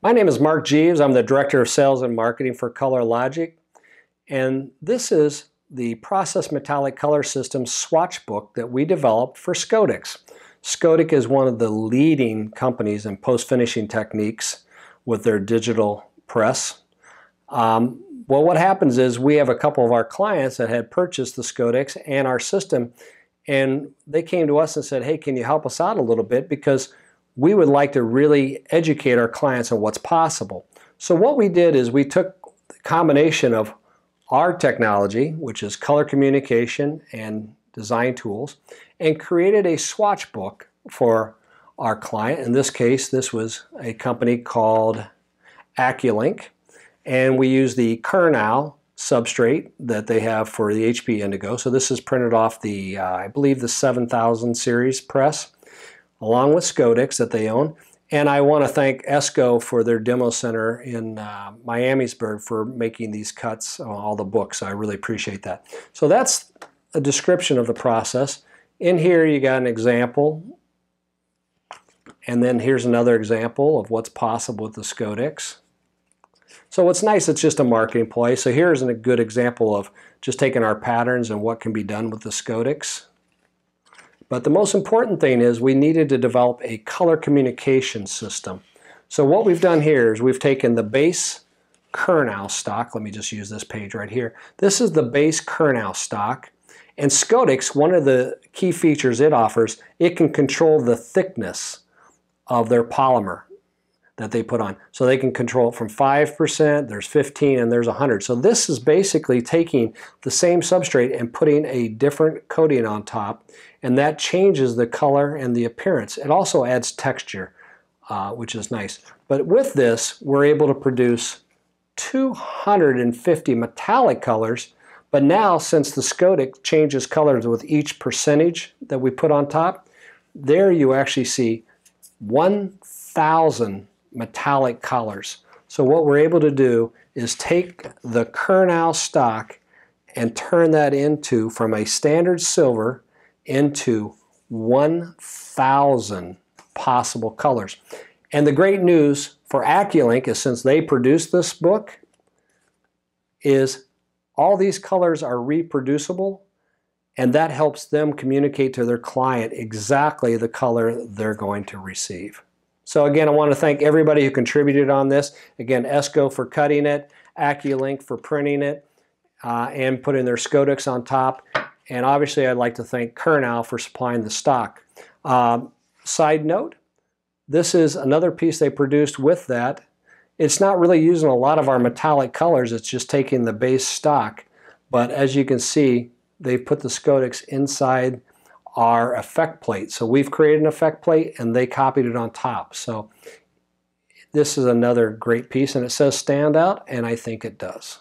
My name is Mark Jeeves. I'm the Director of Sales and Marketing for Color Logic. And this is the Process Metallic Color System swatch book that we developed for Scodix. Scodic is one of the leading companies in post-finishing techniques with their digital press. Um, well, what happens is we have a couple of our clients that had purchased the Scodix and our system, and they came to us and said, hey, can you help us out a little bit? Because we would like to really educate our clients on what's possible. So what we did is we took the combination of our technology, which is color communication and design tools, and created a swatch book for our client. In this case, this was a company called Acculink, and we used the Kernow substrate that they have for the HP Indigo. So this is printed off the, uh, I believe, the 7000 series press along with Scodix that they own. And I want to thank Esko for their demo center in uh, Miamisburg for making these cuts, all the books. I really appreciate that. So that's a description of the process. In here you got an example. And then here's another example of what's possible with the Scodix. So what's nice, it's just a marketing play. So here's a good example of just taking our patterns and what can be done with the Scodix. But the most important thing is we needed to develop a color communication system. So what we've done here is we've taken the base Kernow stock. Let me just use this page right here. This is the base Kernow stock. And Scodix, one of the key features it offers, it can control the thickness of their polymer that they put on. So they can control it from 5%, there's 15, and there's 100. So this is basically taking the same substrate and putting a different coating on top, and that changes the color and the appearance. It also adds texture, uh, which is nice. But with this, we're able to produce 250 metallic colors, but now since the Scodix changes colors with each percentage that we put on top, there you actually see 1,000 metallic colors. So what we're able to do is take the Kernow stock and turn that into, from a standard silver, into 1,000 possible colors. And the great news for Acculink is since they produced this book, is all these colors are reproducible and that helps them communicate to their client exactly the color they're going to receive. So again, I want to thank everybody who contributed on this. Again, Esko for cutting it, Acculink for printing it, uh, and putting their Scodix on top. And obviously, I'd like to thank Kernow for supplying the stock. Um, side note, this is another piece they produced with that. It's not really using a lot of our metallic colors, it's just taking the base stock. But as you can see, they've put the Scodix inside our effect plate. So we've created an effect plate and they copied it on top. So this is another great piece and it says standout and I think it does.